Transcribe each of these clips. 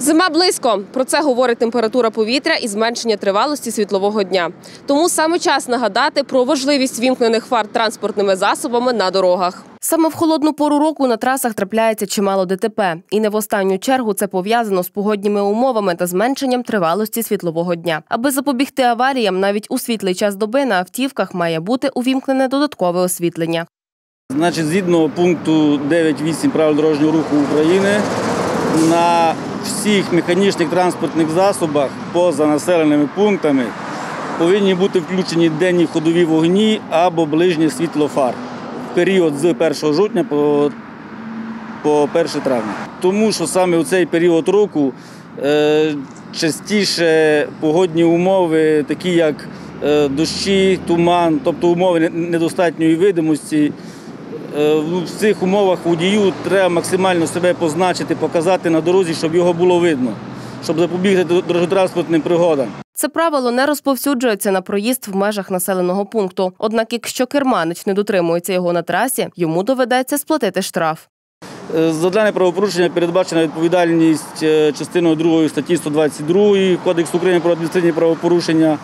Зима близько. Про це говорить температура повітря і зменшення тривалості світлового дня. Тому саме час нагадати про важливість вімкнених фар транспортними засобами на дорогах. Саме в холодну пору року на трасах трапляється чимало ДТП, і не в останню чергу це пов'язано з погодніми умовами та зменшенням тривалості світлового дня. Аби запобігти аваріям, навіть у світлий час доби на автівках має бути увімкнене додаткове освітлення. Значить, згідно пункту 9.8 правил дорожнього руху України, на всіх механічних транспортних засобах поза населеними пунктами повинні бути включені денні ходові вогні або ближнє світло фар в період з 1 жовтня по, по 1 травня. Тому що саме у цей період року е, частіше погодні умови, такі як е, дощі, туман, тобто умови недостатньої видимості. Е, В цих умовах водію треба максимально себе позначити, показати на дорозі, щоб його було видно, щоб запобігти дорожньо-транспортним пригодам. Це правило не розповсюджується на проїзд в межах населеного пункту. Однак, якщо керманич не дотримується його на трасі, йому доведеться сплатити штраф. Е, За дане правопорушення передбачена відповідальність е, частиною 2 статті 122 Кодексу України про адміністративні правопорушення.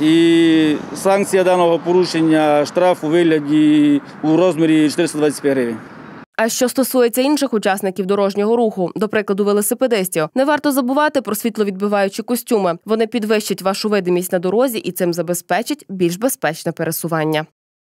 І санкція даного порушення штраф у вигляді у розмірі 425 гривень. А що стосується інших учасників дорожнього руху, до прикладу, велосипедистів, не варто забувати про світловідбиваючі костюми. Вони підвищать вашу видимість на дорозі і цим забезпечать більш безпечне пересування.